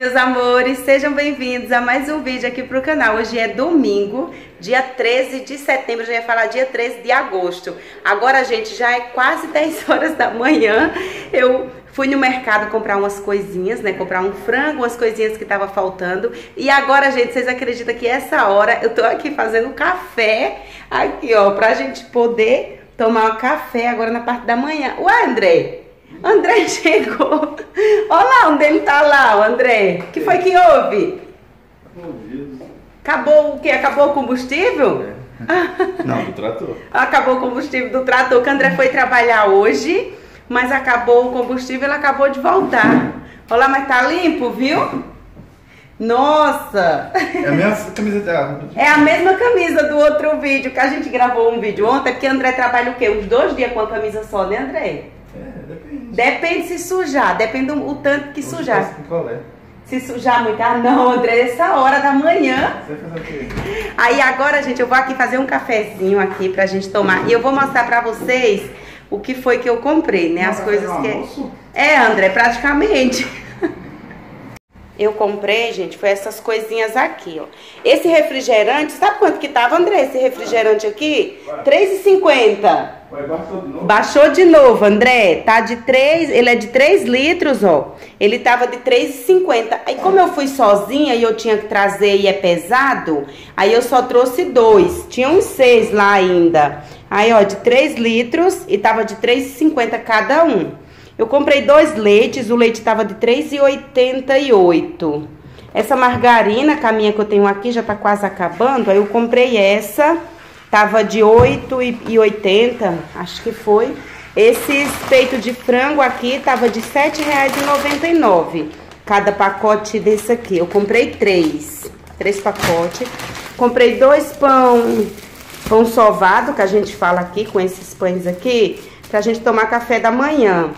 Meus amores, sejam bem-vindos a mais um vídeo aqui pro canal. Hoje é domingo, dia 13 de setembro, já ia falar dia 13 de agosto. Agora, gente, já é quase 10 horas da manhã. Eu fui no mercado comprar umas coisinhas, né? Comprar um frango, umas coisinhas que tava faltando. E agora, gente, vocês acreditam que essa hora eu tô aqui fazendo café, aqui, ó, pra gente poder tomar um café agora na parte da manhã. Ué, André, André chegou. Olha lá onde ele tá lá, o André. O que foi que houve? Acabou o quê? Acabou o combustível? É. Não, do trator. Acabou o combustível do trator, que o André foi trabalhar hoje, mas acabou o combustível, ele acabou de voltar. Olha lá, mas tá limpo, viu? Nossa! É a mesma camisa dela. É a mesma camisa do outro vídeo, que a gente gravou um vídeo ontem, porque o André trabalha o quê? Uns dois dias com a camisa só, né, André? É, depende. Depende se sujar, depende o tanto que Hoje sujar. picolé. Se sujar muito, ah não, André, essa hora da manhã. Você vai fazer o quê? Aí agora, gente, eu vou aqui fazer um cafezinho aqui pra gente tomar. E eu vou mostrar pra vocês o que foi que eu comprei, né? As coisas que... almoço? É, André, praticamente. Eu comprei, gente, foi essas coisinhas aqui, ó. Esse refrigerante, sabe quanto que tava, André, esse refrigerante aqui? R$3,50. Vai, baixou de novo. Baixou de novo, André. Tá de 3, ele é de 3 litros, ó. Ele tava de 3,50. Aí como eu fui sozinha e eu tinha que trazer e é pesado, aí eu só trouxe dois. Tinha uns seis lá ainda. Aí, ó, de 3 litros e tava de 3,50 cada um. Eu comprei dois leites, o leite tava de 3,88. Essa margarina, a minha que eu tenho aqui já tá quase acabando, aí eu comprei essa, tava de 8,80, acho que foi. Esses peitos de frango aqui tava de R$ 7,99. Cada pacote desse aqui. Eu comprei três, três pacotes. Comprei dois pão, pão sovado, que a gente fala aqui, com esses pães aqui, pra gente tomar café da manhã.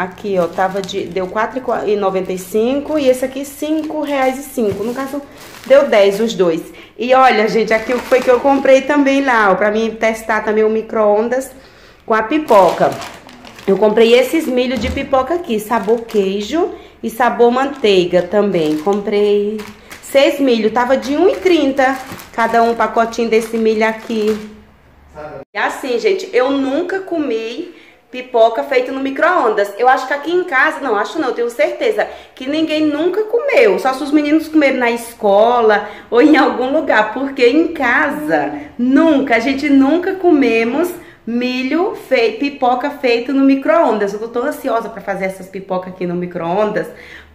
Aqui, ó, tava de, deu R$ 4,95 e esse aqui R$ 5,05. No caso, deu 10 os dois. E olha, gente, aqui foi que eu comprei também lá, ó, pra mim testar também o micro-ondas com a pipoca. Eu comprei esses milho de pipoca aqui, sabor queijo e sabor manteiga também. Comprei seis milho, tava de R$ 1,30 cada um pacotinho desse milho aqui. E assim, gente, eu nunca comi pipoca feita no micro-ondas. Eu acho que aqui em casa, não, acho não, eu tenho certeza que ninguém nunca comeu. Só se os meninos comeram na escola ou em algum lugar, porque em casa, nunca, a gente nunca comemos milho feito, pipoca feita no micro-ondas. Eu tô ansiosa para fazer essas pipocas aqui no micro-ondas,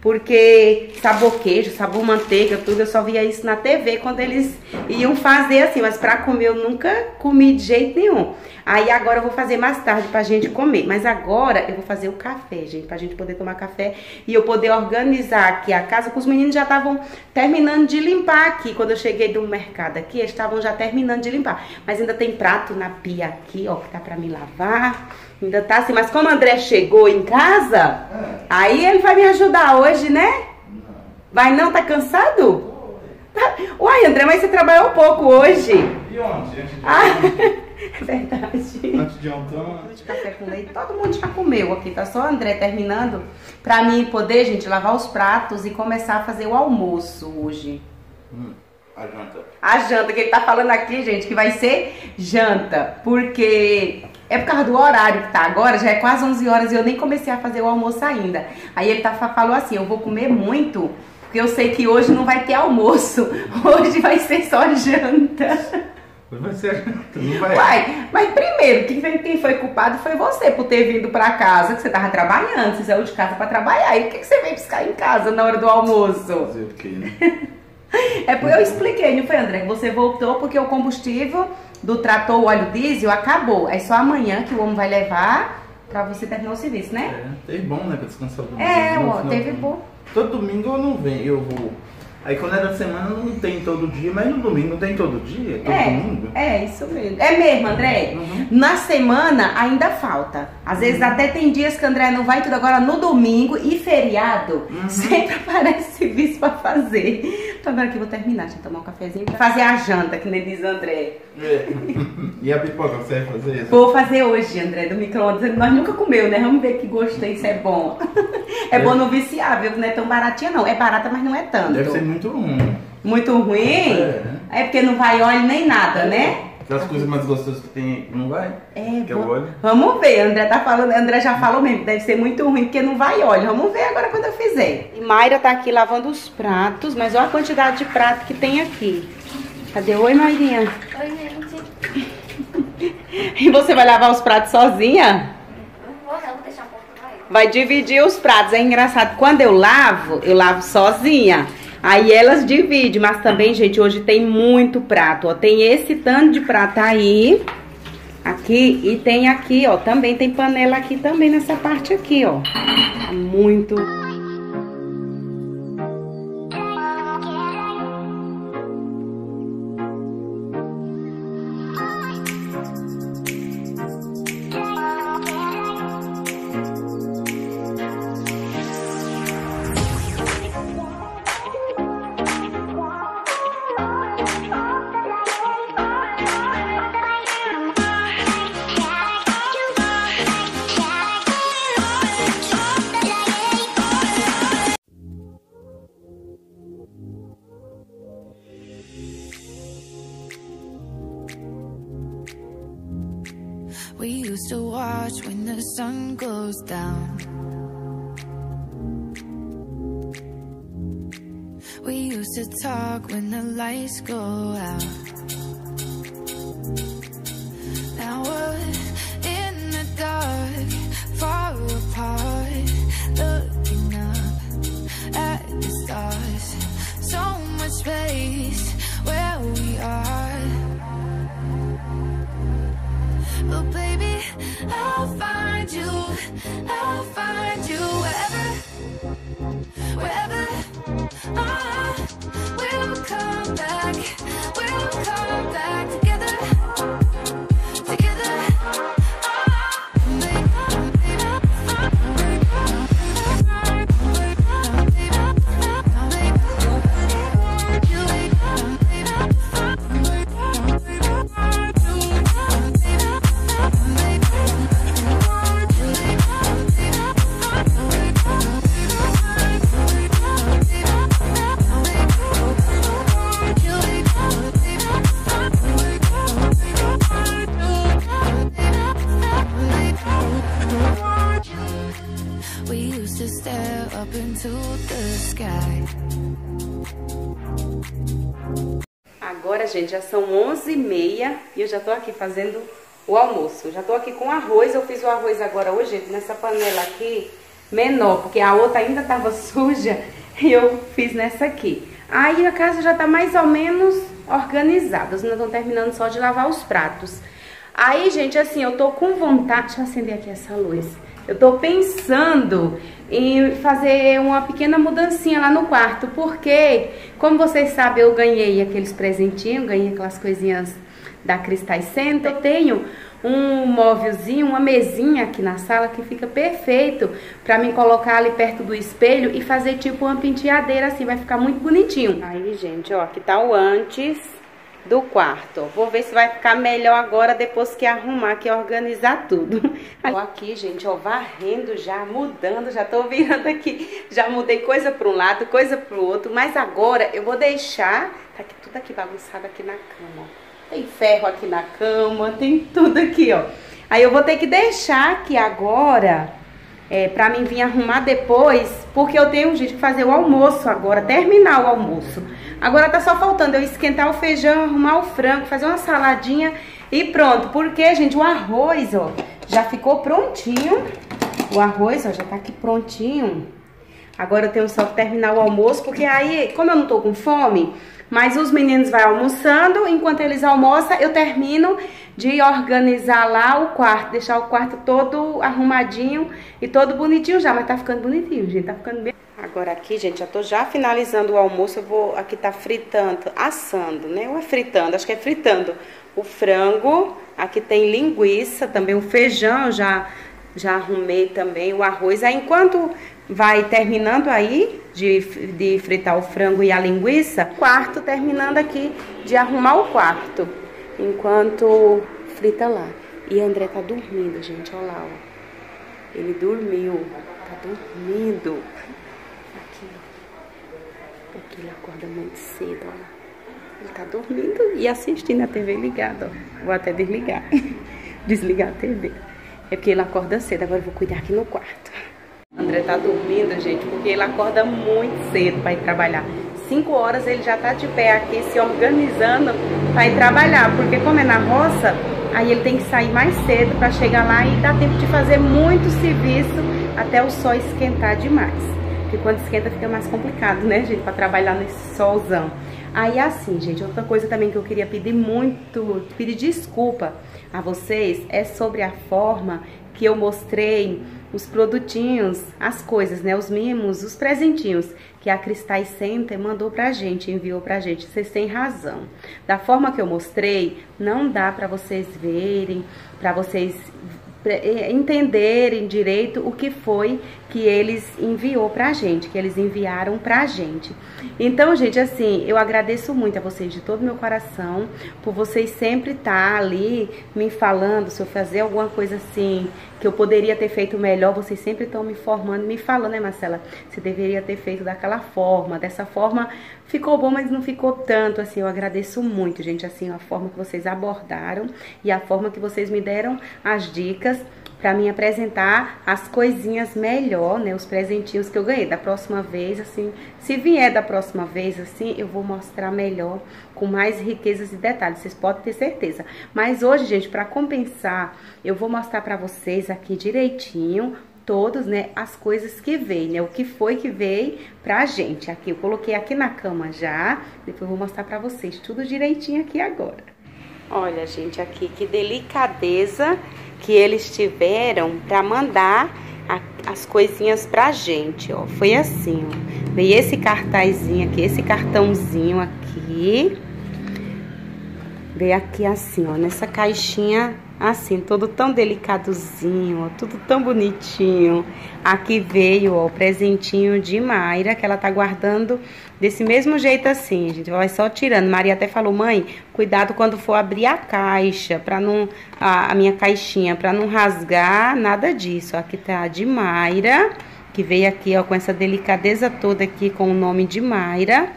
porque sabor queijo, sabor manteiga, tudo, eu só via isso na TV quando eles iam fazer assim, mas para comer eu nunca comi de jeito nenhum. Aí agora eu vou fazer mais tarde pra gente comer, mas agora eu vou fazer o café, gente, pra gente poder tomar café e eu poder organizar aqui a casa, que os meninos já estavam terminando de limpar aqui, quando eu cheguei do mercado aqui, eles estavam já terminando de limpar, mas ainda tem prato na pia aqui, ó, que tá pra me lavar, ainda tá assim, mas como o André chegou em casa, aí ele vai me ajudar hoje, né? Vai não? Tá cansado? Tá. Uai, André, mas você trabalhou pouco hoje. E ontem? Antes de Ah, ontem? é verdade. Antes de ontem? De café com leite, todo mundo já comeu aqui, tá só o André terminando pra mim poder, gente, lavar os pratos e começar a fazer o almoço hoje. Hum, a janta. A janta que ele tá falando aqui, gente, que vai ser janta, porque é por causa do horário que tá agora, já é quase 11 horas e eu nem comecei a fazer o almoço ainda. Aí ele tá, falou assim, eu vou comer muito, porque eu sei que hoje não vai ter almoço, hoje vai ser só janta. Mas vai ser não vai. Mas primeiro, quem foi, quem foi culpado foi você por ter vindo pra casa, que você tava trabalhando, você saiu de casa pra trabalhar. E por que, que você veio buscar em casa na hora do almoço? Fazer o quê, né? É porque eu expliquei, não foi, André? Você voltou porque o combustível do trator, o óleo diesel, acabou. É só amanhã que o homem vai levar pra você terminar o serviço, né? É, teve bom, né, pra descansar o domingo. É, ó, teve bom. Todo domingo eu não venho, eu vou. Aí quando é da semana não tem todo dia, mas no domingo tem todo dia, todo domingo. É, é isso mesmo. É mesmo, André? Uhum. Na semana ainda falta. Às vezes até tem dias que André não vai tudo. Agora no domingo e feriado, Uhum. sempre aparece serviço pra fazer. Então agora que eu vou terminar, deixa eu tomar um cafezinho pra fazer a janta, que nem diz o André. É. E a pipoca, você vai fazer isso? Vou fazer hoje, André, do micro-ondas. Nós nunca comeu, né? Vamos ver que gosto tem, se é bom. É, é bom não viciar, viu? Não é tão baratinha, não. É barata, mas não é tanto. Deve ser muito ruim. Muito ruim? É. é porque não vai óleo nem nada, né? Das coisas mais gostosas que tem, não vai? É, que é o óleo. Vamos ver, André tá falando, André já falou mesmo, deve ser muito ruim porque não vai óleo. Vamos ver agora quando eu fizer. E Mayra tá aqui lavando os pratos, mas olha a quantidade de prato que tem aqui. Cadê? Oi, Mairinha. Oi, gente. e você vai lavar os pratos sozinha? Não vou, não, vou deixar um pouco mais. Vai dividir os pratos. É engraçado, quando eu lavo, eu lavo sozinha. Aí elas dividem, mas também, gente, hoje tem muito prato, ó. Tem esse tanto de prato aí, aqui, e tem aqui, ó, também tem panela aqui também nessa parte aqui, ó. Muito... watch when the sun goes down. We used to talk when the lights go out. Gente, já são 11h30 e eu já tô aqui fazendo o almoço. Já tô aqui com arroz. Eu fiz o arroz agora hoje, gente, nessa panela aqui menor, porque a outra ainda tava suja e eu fiz nessa aqui. Aí a casa já tá mais ou menos organizada. Nós ainda estão terminando só de lavar os pratos. Aí, gente, assim, eu tô com vontade... Deixa eu acender aqui essa luz. Eu tô pensando em fazer uma pequena mudancinha lá no quarto, porque, como vocês sabem, eu ganhei aqueles presentinhos, ganhei aquelas coisinhas da Cristais Center. Eu tenho um móvelzinho, uma mesinha aqui na sala que fica perfeito pra mim colocar ali perto do espelho e fazer tipo uma penteadeira assim, vai ficar muito bonitinho. Aí, gente, ó, aqui tá o antes do quarto. Vou ver se vai ficar melhor agora depois que arrumar aqui, organizar tudo. Tô aqui, gente, ó, varrendo já, mudando, já tô virando aqui. Já mudei coisa para um lado, coisa para o outro, mas agora eu vou deixar, tá aqui, tudo aqui bagunçado aqui na cama, ó. Tem ferro aqui na cama, tem tudo aqui, ó. Aí eu vou ter que deixar aqui agora, é, pra mim vir arrumar depois, porque eu tenho, gente, que fazer o almoço agora, terminar o almoço. Agora tá só faltando eu esquentar o feijão, arrumar o frango, fazer uma saladinha e pronto. Porque, gente, o arroz, ó, já ficou prontinho. O arroz, ó, já tá aqui prontinho. Agora eu tenho só que terminar o almoço, porque aí, como eu não tô com fome, mas os meninos vão almoçando, enquanto eles almoçam, eu termino de organizar lá o quarto, deixar o quarto todo arrumadinho e todo bonitinho já, mas tá ficando bonitinho, gente, tá ficando bem... Agora aqui, gente, já tô já finalizando o almoço, eu vou aqui tá fritando, assando, né? Ou é fritando, acho que é fritando o frango, aqui tem linguiça, também o feijão, já já arrumei também o arroz. Aí enquanto vai terminando aí de, de fritar o frango e a linguiça. Quarto terminando aqui de arrumar o quarto. Enquanto frita lá. E André tá dormindo, gente. Olha lá, ó. Ele dormiu. Tá dormindo. Aqui, Porque ele acorda muito cedo, ó. Ele tá dormindo e assistindo a TV ligada, ó. Vou até desligar. Desligar a TV. É porque ele acorda cedo. Agora eu vou cuidar aqui no quarto. André tá dormindo, gente, porque ele acorda muito cedo para ir trabalhar. 5 horas ele já tá de pé aqui se organizando para ir trabalhar, porque como é na roça, aí ele tem que sair mais cedo para chegar lá e dá tempo de fazer muito serviço até o sol esquentar demais. Porque quando esquenta fica mais complicado, né, gente, para trabalhar nesse solzão. Aí assim, gente, outra coisa também que eu queria pedir muito, pedir desculpa a vocês é sobre a forma que eu mostrei os produtinhos, as coisas, né, os mimos, os presentinhos que a Cristais Center mandou pra gente, enviou pra gente. Vocês têm razão. Da forma que eu mostrei, não dá pra vocês verem, pra vocês entenderem direito o que foi que eles enviou pra gente, que eles enviaram pra gente. Então, gente, assim, eu agradeço muito a vocês de todo meu coração por vocês sempre estar tá ali me falando se eu fazer alguma coisa assim que eu poderia ter feito melhor, vocês sempre estão me formando, me falando, né, Marcela? Você deveria ter feito daquela forma, dessa forma ficou bom, mas não ficou tanto, assim, eu agradeço muito, gente, assim, a forma que vocês abordaram e a forma que vocês me deram as dicas para me apresentar as coisinhas melhor, né, os presentinhos que eu ganhei. Da próxima vez, assim, se vier da próxima vez, assim, eu vou mostrar melhor, com mais riquezas e detalhes, vocês podem ter certeza. Mas hoje, gente, para compensar, eu vou mostrar para vocês aqui direitinho todos, né, as coisas que veio, né, o que foi que veio pra gente. Aqui, eu coloquei aqui na cama já, depois vou mostrar pra vocês tudo direitinho aqui agora. Olha, gente, aqui, que delicadeza que eles tiveram para mandar a, as coisinhas pra gente, ó. Foi assim, ó. Veio esse cartazinho aqui, esse cartãozinho aqui. Veio aqui assim, ó, nessa caixinha Assim, todo tão delicadozinho, tudo tão bonitinho. Aqui veio, ó, o presentinho de Mayra, que ela tá guardando desse mesmo jeito assim, gente. Vai só tirando. Maria até falou, mãe, cuidado quando for abrir a caixa, pra não... A, a minha caixinha, pra não rasgar, nada disso. Aqui tá de Mayra, que veio aqui, ó, com essa delicadeza toda aqui, com o nome de Mayra.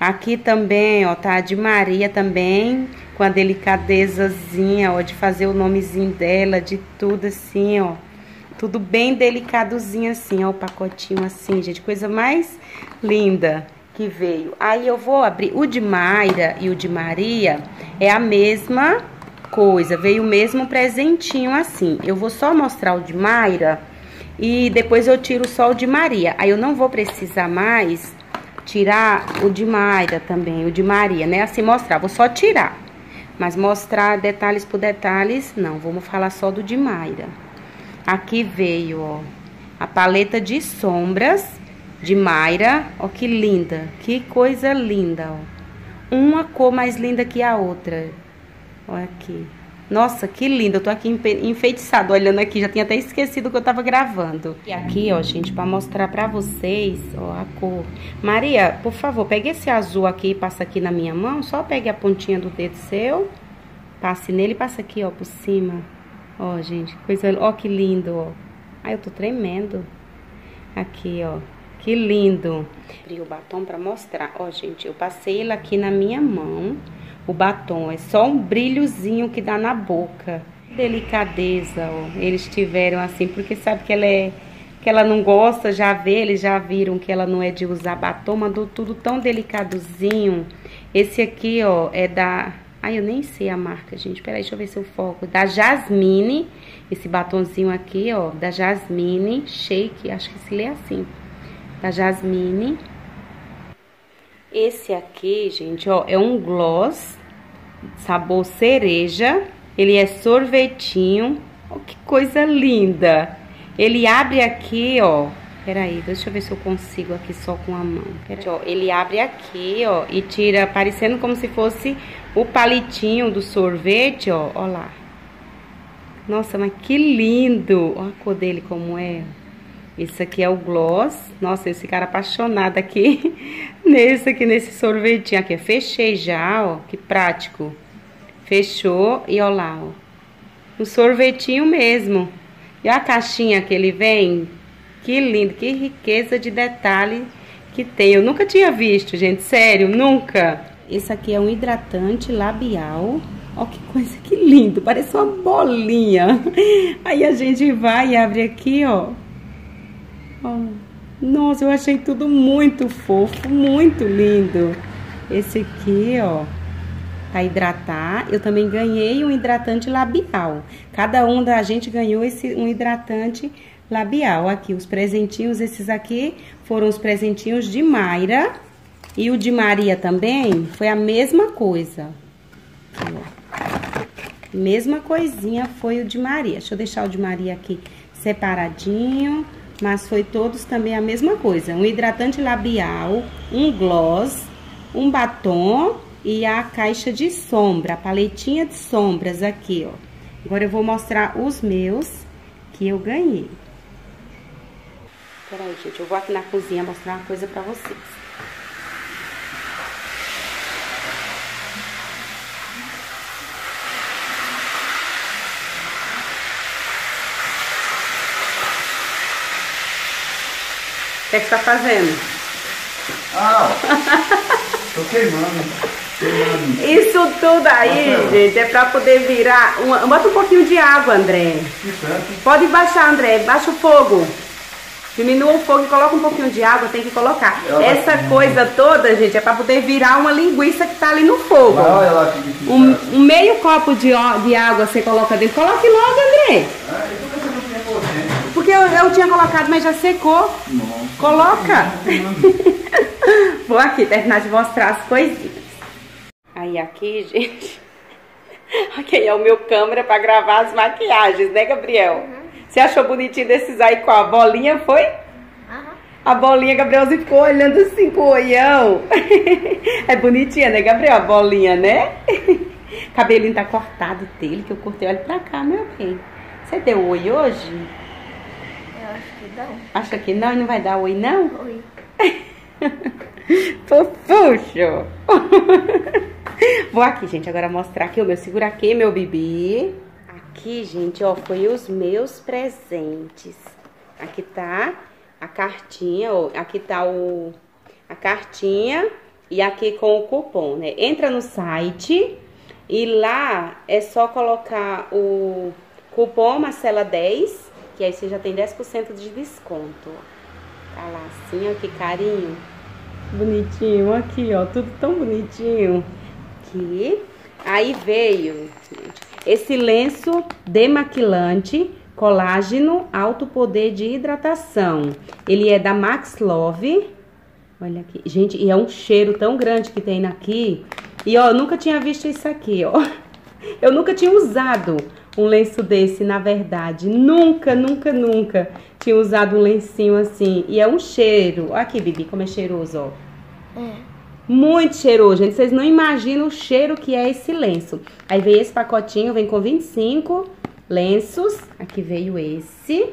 Aqui também, ó, tá de Maria também, com a delicadezazinha, ó, de fazer o nomezinho dela, de tudo assim, ó. Tudo bem delicadozinho assim, ó, o pacotinho assim, gente, coisa mais linda que veio. Aí eu vou abrir, o de Mayra e o de Maria é a mesma coisa, veio o mesmo presentinho assim. Eu vou só mostrar o de Mayra e depois eu tiro só o de Maria. Aí eu não vou precisar mais tirar o de Mayra também, o de Maria, né? Assim mostrar, vou só tirar. Mas mostrar detalhes por detalhes, não. Vamos falar só do de Mayra. Aqui veio, ó, a paleta de sombras de Mayra. Ó, que linda. Que coisa linda, ó. Uma cor mais linda que a outra. Olha aqui. Nossa, que lindo. Eu tô aqui enfeitiçado olhando aqui. Já tinha até esquecido que eu tava gravando. E aqui, ó, gente, pra mostrar pra vocês, ó, a cor. Maria, por favor, pegue esse azul aqui e passa aqui na minha mão. Só pegue a pontinha do dedo seu. Passe nele e passa aqui, ó, por cima. Ó, gente, coisa... Ó, que lindo, ó. Ai, eu tô tremendo. Aqui, ó. Que lindo. Abri o batom pra mostrar. Ó, gente, eu passei ele aqui na minha mão o batom. É só um brilhozinho que dá na boca. Delicadeza, ó. Eles tiveram assim, porque sabe que ela é que ela não gosta, já vê, eles já viram que ela não é de usar batom, mandou tudo tão delicadozinho. Esse aqui, ó, é da... Ai, eu nem sei a marca, gente. Peraí, deixa eu ver se eu foco. Da Jasmine, esse batonzinho aqui, ó, da Jasmine Shake, acho que se lê assim. Da Jasmine. Esse aqui, gente, ó, é um gloss sabor cereja. Ele é sorvetinho. Ó, que coisa linda. Ele abre aqui, ó. Peraí, deixa eu ver se eu consigo aqui só com a mão. Ó, ele abre aqui, ó, e tira, parecendo como se fosse o palitinho do sorvete, ó. Ó lá. Nossa, mas que lindo. Ó a cor dele como é. Esse aqui é o gloss. Nossa, esse cara apaixonado aqui nesse aqui, nesse sorvetinho aqui. Fechei já, ó, que prático. Fechou e ó lá, ó. Um sorvetinho mesmo. E a caixinha que ele vem, que lindo, que riqueza de detalhe que tem. Eu nunca tinha visto, gente, sério, nunca. Esse aqui é um hidratante labial. Ó que coisa que lindo, parece uma bolinha. Aí a gente vai e abre aqui, ó. Nossa, eu achei tudo muito fofo, muito lindo. Esse aqui, ó, para hidratar. Eu também ganhei um hidratante labial. Cada um da gente ganhou esse um hidratante labial. Aqui, os presentinhos, esses aqui foram os presentinhos de Mayra. E o de Maria também foi a mesma coisa. Mesma coisinha foi o de Maria. Deixa eu deixar o de Maria aqui separadinho. Mas foi todos também a mesma coisa. Um hidratante labial, um gloss, um batom e a caixa de sombra, a paletinha de sombras aqui, ó. Agora eu vou mostrar os meus que eu ganhei. Peraí, gente, eu vou aqui na cozinha mostrar uma coisa pra vocês. Que, é que você tá fazendo? Ah, tô queimando. queimando. Isso tudo aí, gente, é pra poder virar. Uma... Bota um pouquinho de água, André. Pode baixar, André. Baixa o fogo. Diminua o fogo e coloca um pouquinho de água, tem que colocar. Ela Essa coisa toda, gente, é para poder virar uma linguiça que tá ali no fogo. Um, um, meio copo de, de água você coloca dentro. Coloque logo, André. Ah, porque eu, eu tinha colocado, mas já secou. Nossa. Coloca. Vou aqui terminar de mostrar as coisinhas. Aí aqui, gente. Aqui é o meu câmera para gravar as maquiagens, né, Gabriel? Uhum. Você achou bonitinho desses aí com a bolinha, foi? Uhum. A bolinha, Gabrielzinho ficou olhando assim com o olhão. é bonitinha, né, Gabriel? A bolinha, né? Cabelinho tá cortado dele, que eu cortei. Olha pra cá, meu bem. Você deu oi hoje? Não. Acha que não? Não vai dar oi, não? Oi. Fofuxo. Vou aqui, gente, agora mostrar aqui o meu. Segura aqui, meu bebê. Aqui, gente, ó, foi os meus presentes. Aqui tá a cartinha, ó. Aqui tá o, a cartinha e aqui com o cupom, né? Entra no site e lá é só colocar o cupom Marcela 10 que aí você já tem 10% de desconto. Tá lá assim, ó, que carinho. Bonitinho, aqui, ó, tudo tão bonitinho. Aqui. Aí veio, esse lenço demaquilante colágeno alto poder de hidratação. Ele é da Max Love. Olha aqui. Gente, e é um cheiro tão grande que tem aqui. E, ó, eu nunca tinha visto isso aqui, ó. Eu nunca tinha usado um lenço desse, na verdade. Nunca, nunca, nunca tinha usado um lencinho assim. E é um cheiro. Olha aqui, Bibi, como é cheiroso, ó. É. Muito cheiroso, gente. Vocês não imaginam o cheiro que é esse lenço. Aí veio esse pacotinho, vem com 25 lenços. Aqui veio esse.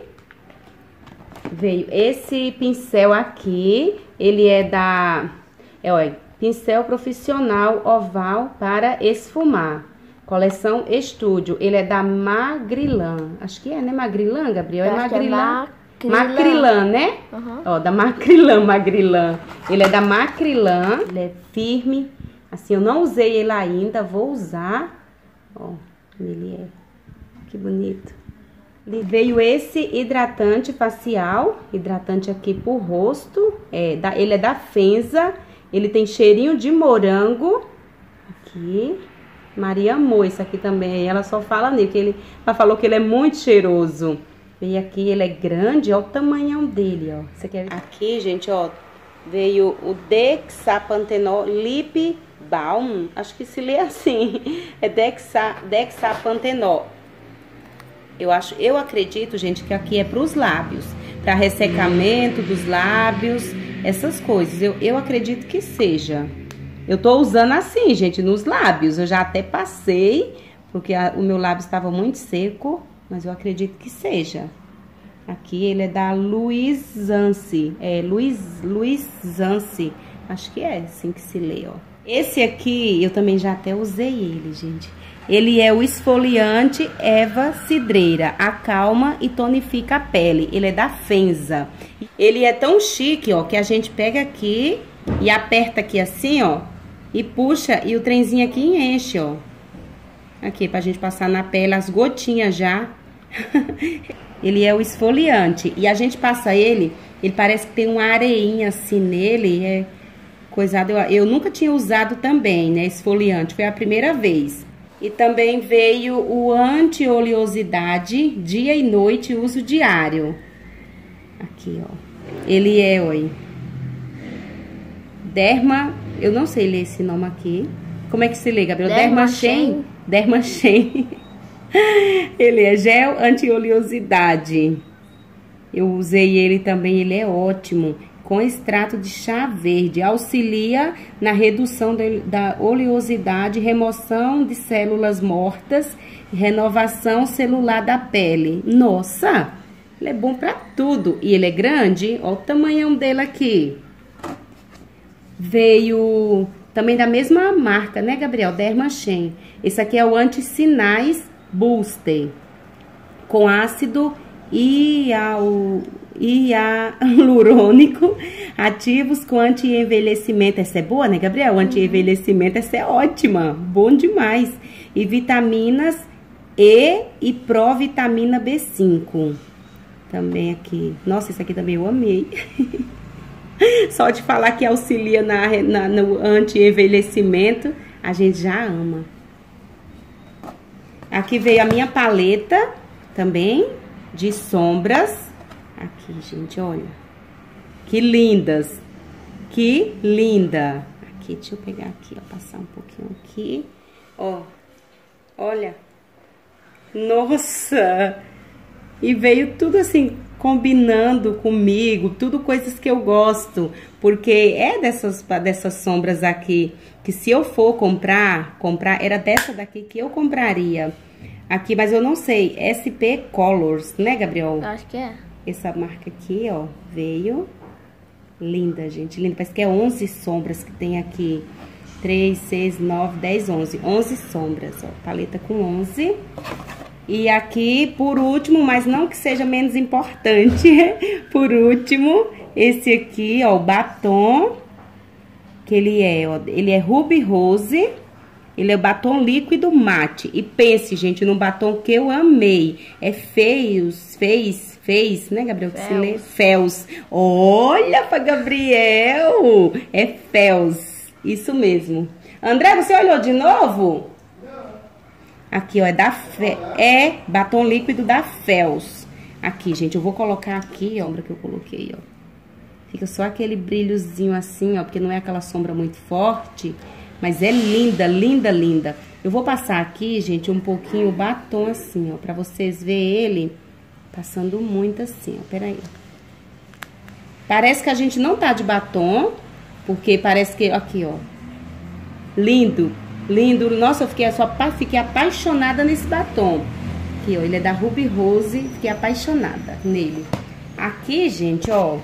Veio esse pincel aqui. Ele é da... É, olha, pincel profissional oval para esfumar. Coleção Estúdio. Ele é da Magrilan. Acho que é, né? Magrilan, Gabriel? É Magrilan. É Macrilan, né? Uhum. Ó, da Macrilan, Magrilan. Ele é da Macrilan. Ele é firme. Assim, eu não usei ele ainda. Vou usar. Ó, ele é. Que bonito. Veio esse hidratante facial. Hidratante aqui pro rosto. É, da, ele é da Fenza. Ele tem cheirinho de morango. Aqui. Maria amou esse aqui também. Ela só fala nele, que ele, ela falou que ele é muito cheiroso. E aqui ele é grande, olha o tamanhão dele, ó. Você quer Aqui, gente, ó, veio o Dexapantenol Lip Balm. Acho que se lê assim. É Dexa, Dexapantenol. Eu acho, eu acredito, gente, que aqui é para os lábios, para ressecamento dos lábios, essas coisas. Eu, eu acredito que seja. Eu tô usando assim, gente, nos lábios. Eu já até passei, porque a, o meu lábio estava muito seco, mas eu acredito que seja. Aqui ele é da Luiz Zance. É, Luiz, Luiz Zance. Acho que é assim que se lê, ó. Esse aqui, eu também já até usei ele, gente. Ele é o esfoliante Eva Cidreira. Acalma e tonifica a pele. Ele é da Fenza. Ele é tão chique, ó, que a gente pega aqui e aperta aqui assim, ó. E puxa, e o trenzinho aqui enche, ó. Aqui, pra gente passar na pele as gotinhas já. ele é o esfoliante. E a gente passa ele, ele parece que tem uma areinha assim nele, é coisado. Eu, eu nunca tinha usado também, né, esfoliante. Foi a primeira vez. E também veio o anti-oleosidade, dia e noite, uso diário. Aqui, ó. Ele é, oi. Derma, eu não sei ler esse nome aqui. Como é que se lê, Gabriel? Dermachen. Dermachen. ele é gel anti-oleosidade. Eu usei ele também, ele é ótimo com extrato de chá verde. Auxilia na redução de, da oleosidade, remoção de células mortas, renovação celular da pele. Nossa, ele é bom para tudo. E ele é grande, olha o tamanhão dele aqui. Veio também da mesma marca, né, Gabriel? Dermachen. Esse aqui é o Antisinais Booster. Com ácido hial hialurônico, ativos com anti-envelhecimento. Essa é boa, né, Gabriel? Anti-envelhecimento, essa é ótima, bom demais. E vitaminas E e provitamina B5. Também aqui. Nossa, esse aqui também eu amei. Só de falar que auxilia na, na no anti-envelhecimento, a gente já ama. Aqui veio a minha paleta também de sombras Aqui, gente, olha. Que lindas. Que linda. Aqui, deixa eu pegar aqui, ó, passar um pouquinho aqui. Ó, olha. Nossa! E veio tudo assim, combinando comigo, tudo coisas que eu gosto, porque é dessas, dessas sombras aqui, que se eu for comprar, comprar, era dessa daqui que eu compraria. Aqui, mas eu não sei, SP Colors, né, Gabriel? Acho que é. Essa marca aqui, ó, veio. Linda, gente, linda. Parece que é 11 sombras que tem aqui. 3, 6, 9, 10, 11. 11 sombras, ó. Paleta com 11. E aqui, por último, mas não que seja menos importante, por último, esse aqui, ó, o batom. Que ele é, ó, ele é Ruby Rose. Ele é batom líquido mate. E pense, gente, num batom que eu amei. É Feios, Fez fez, né, Gabriel? Que se lê? Fels. Olha pra Gabriel! É Fels. Isso mesmo. André, você olhou de novo? Aqui, ó, é da Fe... É batom líquido da Fels. Aqui, gente, eu vou colocar aqui, ó, que eu coloquei, ó. Fica só aquele brilhozinho assim, ó, porque não é aquela sombra muito forte. Mas é linda, linda, linda. Eu vou passar aqui, gente, um pouquinho o batom assim, ó, pra vocês verem ele Passando muito assim, ó. Peraí. Parece que a gente não tá de batom, porque parece que... Aqui, ó. Lindo. Lindo. Nossa, eu fiquei, só, fiquei apaixonada nesse batom. Aqui, ó. Ele é da Ruby Rose. Fiquei apaixonada nele. Aqui, gente, ó.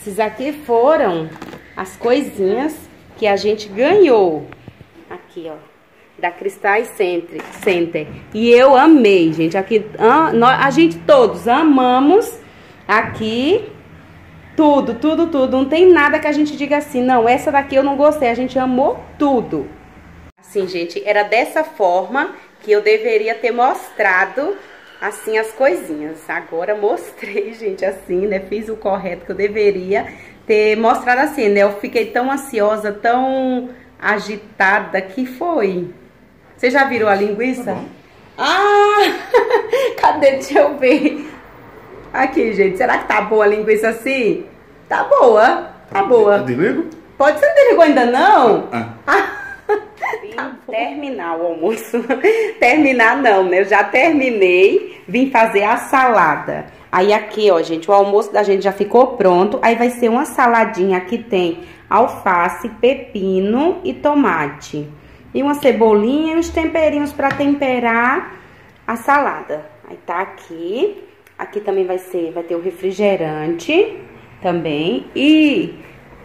Esses aqui foram as coisinhas que a gente ganhou. Aqui, ó da Cristais Center, Center. E eu amei, gente. Aqui, a, a gente todos amamos aqui tudo, tudo, tudo. Não tem nada que a gente diga assim, não, essa daqui eu não gostei. A gente amou tudo. Assim, gente, era dessa forma que eu deveria ter mostrado assim as coisinhas. Agora mostrei, gente, assim, né? Fiz o correto que eu deveria ter mostrado assim, né? Eu fiquei tão ansiosa, tão agitada que foi. Você já virou a linguiça? Tá ah! Cadê? Deixa eu ver. Aqui, gente. Será que tá boa a linguiça assim? Tá boa. Tá boa. Desligo? Pode ser desligou ainda não? Ah. ah. Tá terminar o almoço. terminar não, né? Eu já terminei. Vim fazer a salada. Aí aqui, ó, gente, o almoço da gente já ficou pronto. Aí vai ser uma saladinha que tem alface, pepino e tomate e uma cebolinha e uns temperinhos para temperar a salada. Aí tá aqui. Aqui também vai ser, vai ter o refrigerante também. E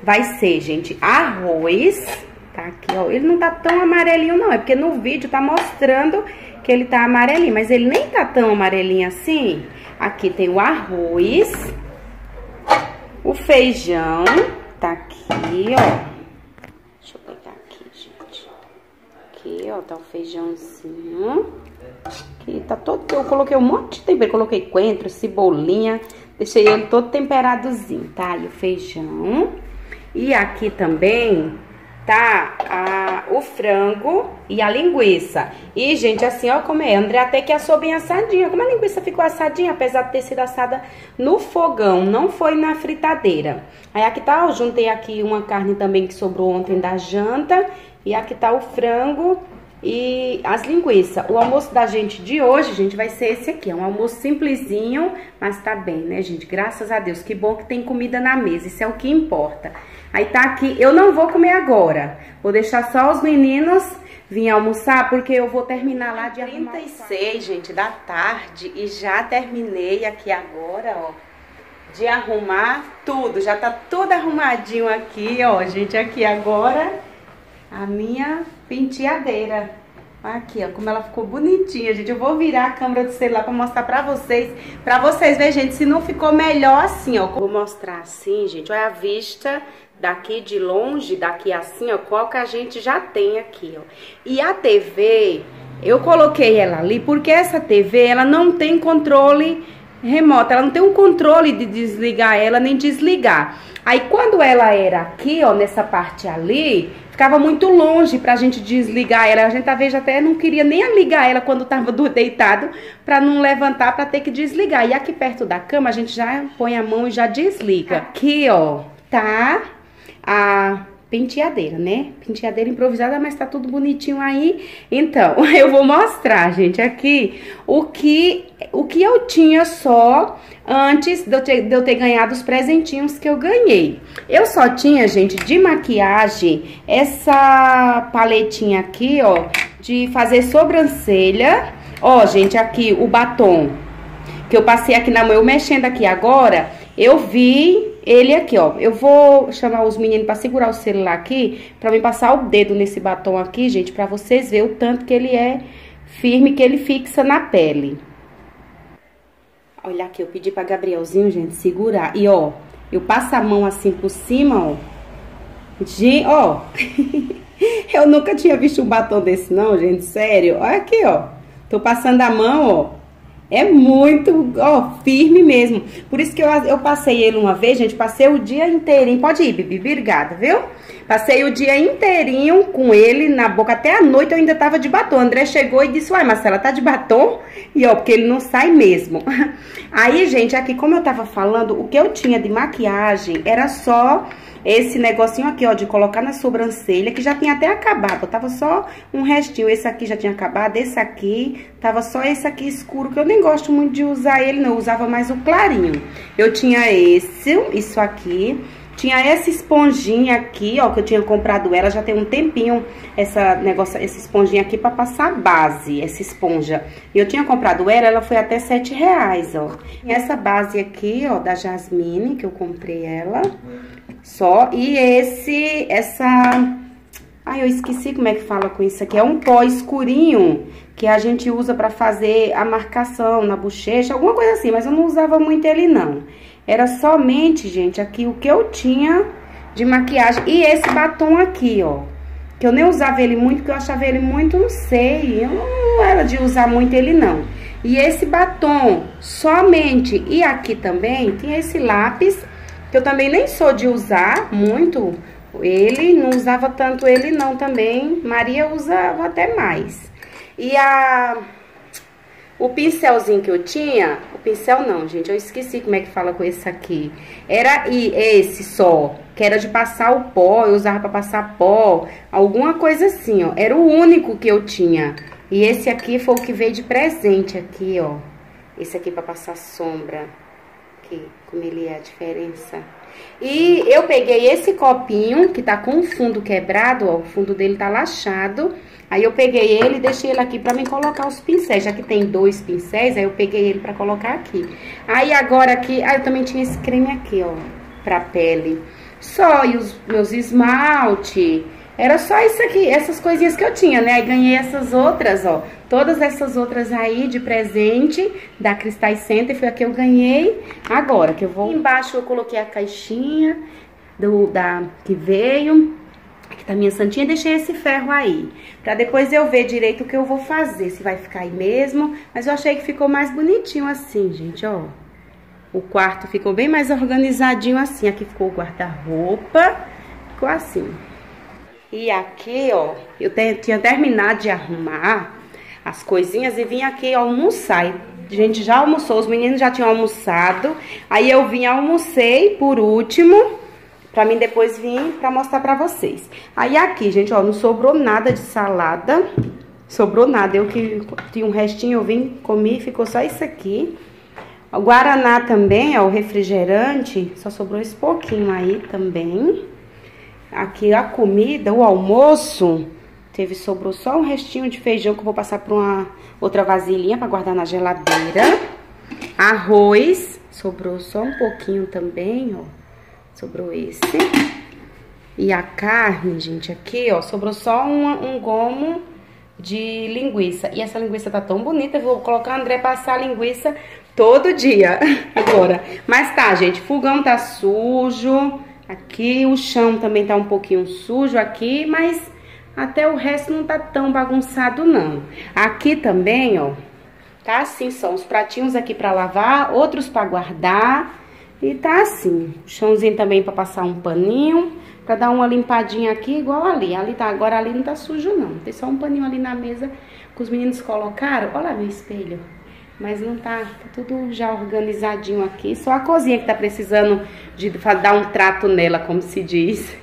vai ser, gente, arroz. Tá aqui, ó. Ele não tá tão amarelinho, não. É porque no vídeo tá mostrando que ele tá amarelinho. Mas ele nem tá tão amarelinho assim. Aqui tem o arroz. O feijão. Tá aqui, ó. Deixa eu pegar aqui, gente. Aqui, ó, tá o feijãozinho. Aqui tá todo... Eu coloquei um monte de tempero. Coloquei coentro, cebolinha. Deixei ele todo temperadozinho, tá? E o feijão. E aqui também tá a, o frango e a linguiça. E, gente, assim, ó como é. André até que assou bem assadinha. Como a linguiça ficou assadinha, apesar de ter sido assada no fogão, não foi na fritadeira. Aí aqui tá, ó, juntei aqui uma carne também que sobrou ontem da janta. E aqui tá o frango e as linguiças. O almoço da gente de hoje, gente, vai ser esse aqui. É um almoço simplesinho, mas tá bem, né, gente? Graças a Deus. Que bom que tem comida na mesa. Isso é o que importa. Aí tá aqui. Eu não vou comer agora. Vou deixar só os meninos vir almoçar, porque eu vou terminar lá de 36, gente, da tarde. E já terminei aqui agora, ó. De arrumar tudo. Já tá tudo arrumadinho aqui, ó, gente. Aqui agora a minha penteadeira. Aqui, ó, como ela ficou bonitinha, gente. Eu vou virar a câmera do celular pra mostrar pra vocês. Pra vocês verem, gente, se não ficou melhor assim, ó. Vou mostrar assim, gente. Olha a vista daqui de longe, daqui assim, ó. Qual que a gente já tem aqui, ó. E a TV, eu coloquei ela ali porque essa TV, ela não tem controle remota. Ela não tem um controle de desligar ela nem desligar. Aí quando ela era aqui, ó, nessa parte ali, ficava muito longe pra gente desligar ela. A gente talvez até não queria nem ligar ela quando tava deitado, pra não levantar, pra ter que desligar. E aqui perto da cama, a gente já põe a mão e já desliga. Aqui, ó, tá a penteadeira, né? Penteadeira improvisada, mas tá tudo bonitinho aí. Então, eu vou mostrar, gente, aqui o que, o que eu tinha só antes de eu, ter, de eu ter ganhado os presentinhos que eu ganhei. Eu só tinha, gente, de maquiagem, essa paletinha aqui, ó, de fazer sobrancelha. Ó, gente, aqui o batom que eu passei aqui na mão, eu mexendo aqui agora, eu vi ele aqui, ó. Eu vou chamar os meninos pra segurar o celular aqui, pra mim passar o dedo nesse batom aqui, gente, pra vocês verem o tanto que ele é firme, que ele fixa na pele. Olha aqui, eu pedi pra Gabrielzinho, gente, segurar. E, ó, eu passo a mão assim por cima, ó. Gente, ó. eu nunca tinha visto um batom desse, não, gente, sério. Olha aqui, ó. Tô passando a mão, ó. É muito, ó, firme mesmo. Por isso que eu, eu passei ele uma vez, gente, passei o dia inteirinho. Pode ir, Bibi, obrigada, viu? Passei o dia inteirinho com ele na boca. Até a noite eu ainda tava de batom. O André chegou e disse, uai, Marcela, tá de batom? E ó, porque ele não sai mesmo. Aí, gente, aqui como eu tava falando, o que eu tinha de maquiagem era só esse negocinho aqui, ó, de colocar na sobrancelha, que já tinha até acabado. Tava só um restinho. Esse aqui já tinha acabado, esse aqui, tava só esse aqui escuro, que eu nem gosto muito de usar ele, não. Eu usava mais o clarinho. Eu tinha esse, isso aqui. Tinha essa esponjinha aqui, ó, que eu tinha comprado ela já tem um tempinho, essa negócio, essa esponjinha aqui pra passar base, essa esponja. Eu tinha comprado ela, ela foi até sete reais, ó. E essa base aqui, ó, da Jasmine, que eu comprei ela, só. E esse, essa... Ai, eu esqueci como é que fala com isso aqui. É um pó escurinho que a gente usa pra fazer a marcação na bochecha, alguma coisa assim. Mas eu não usava muito ele, não. Era somente, gente, aqui o que eu tinha de maquiagem. E esse batom aqui, ó. Que eu nem usava ele muito, porque eu achava ele muito, não sei. Eu não era de usar muito ele, não. E esse batom, somente. E aqui também, tem esse lápis que eu também nem sou de usar muito ele, não usava tanto ele não também. Maria usava até mais. E a... O pincelzinho que eu tinha, o pincel não, gente, eu esqueci como é que fala com esse aqui. Era esse só, que era de passar o pó, eu usava pra passar pó, alguma coisa assim, ó. Era o único que eu tinha. E esse aqui foi o que veio de presente aqui, ó. Esse aqui pra passar sombra aqui, como ele é a diferença. E eu peguei esse copinho, que tá com o fundo quebrado, ó, o fundo dele tá laxado. Aí eu peguei ele e deixei ele aqui pra mim colocar os pincéis, já que tem dois pincéis, aí eu peguei ele pra colocar aqui. Aí agora aqui, ah, eu também tinha esse creme aqui, ó, pra pele. Só, e os meus esmalte, era só isso aqui, essas coisinhas que eu tinha, né? Aí ganhei essas outras, ó. Todas essas outras aí de presente da Cristais Center foi a que eu ganhei agora, que eu vou... Embaixo eu coloquei a caixinha do, da, que veio, Aqui tá minha santinha, deixei esse ferro aí. Pra depois eu ver direito o que eu vou fazer, se vai ficar aí mesmo. Mas eu achei que ficou mais bonitinho assim, gente, ó. O quarto ficou bem mais organizadinho assim. Aqui ficou o guarda-roupa, ficou assim. E aqui, ó, eu tinha terminado de arrumar as coisinhas e vim aqui almoçar. a gente já almoçou, os meninos já tinham almoçado. Aí eu vim, almocei por último Pra mim depois vir pra mostrar pra vocês. Aí aqui, gente, ó, não sobrou nada de salada. Sobrou nada. Eu que tinha um restinho, eu vim, comi, ficou só isso aqui. O Guaraná também, ó, o refrigerante, só sobrou esse pouquinho aí também. Aqui a comida, o almoço, teve, sobrou só um restinho de feijão que eu vou passar pra uma outra vasilhinha pra guardar na geladeira. Arroz, sobrou só um pouquinho também, ó. Sobrou esse. E a carne, gente, aqui, ó, sobrou só um, gomo de linguiça. E essa linguiça tá tão bonita, vou colocar o André passar a linguiça todo dia agora. Mas tá, gente, fogão tá sujo. Aqui o chão também tá um pouquinho sujo aqui, mas até o resto não tá tão bagunçado não. Aqui também, ó, tá assim, são os pratinhos aqui pra lavar, outros pra guardar. E tá assim, chãozinho também pra passar um paninho, pra dar uma limpadinha aqui, igual ali. Ali tá, agora ali não tá sujo não, tem só um paninho ali na mesa que os meninos colocaram. Olha meu espelho, mas não tá, tá tudo já organizadinho aqui. Só a cozinha que tá precisando de dar um trato nela, como se diz.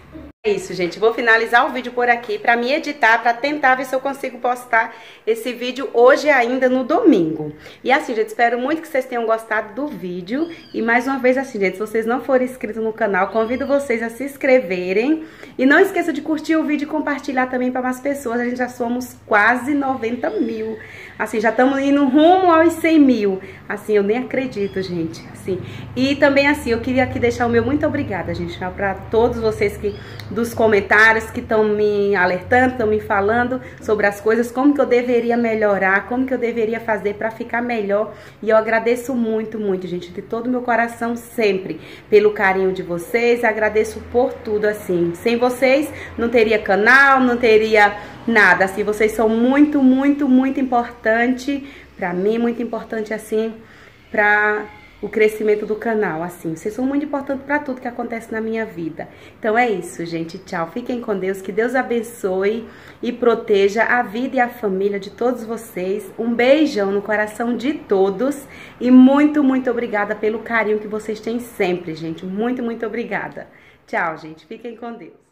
É isso, gente. Vou finalizar o vídeo por aqui para me editar, para tentar ver se eu consigo postar esse vídeo hoje ainda no domingo. E assim, gente, espero muito que vocês tenham gostado do vídeo. E mais uma vez, assim, gente, se vocês não forem inscritos no canal, convido vocês a se inscreverem. E não esqueça de curtir o vídeo e compartilhar também para mais pessoas. A gente já somos quase 90 mil. Assim, já estamos indo rumo aos 100 mil. Assim, eu nem acredito, gente. Assim. E também, assim, eu queria aqui deixar o meu muito obrigada, gente, para todos vocês que dos comentários que estão me alertando, estão me falando sobre as coisas, como que eu deveria melhorar, como que eu deveria fazer para ficar melhor. E eu agradeço muito, muito, gente, de todo o meu coração sempre pelo carinho de vocês. Agradeço por tudo, assim. Sem vocês, não teria canal, não teria nada. Assim, vocês são muito, muito, muito importante para mim, muito importante assim para o crescimento do canal, assim. Vocês são muito importantes para tudo que acontece na minha vida. Então é isso, gente. Tchau. Fiquem com Deus. Que Deus abençoe e proteja a vida e a família de todos vocês. Um beijão no coração de todos e muito, muito obrigada pelo carinho que vocês têm sempre, gente. Muito, muito obrigada. Tchau, gente. Fiquem com Deus.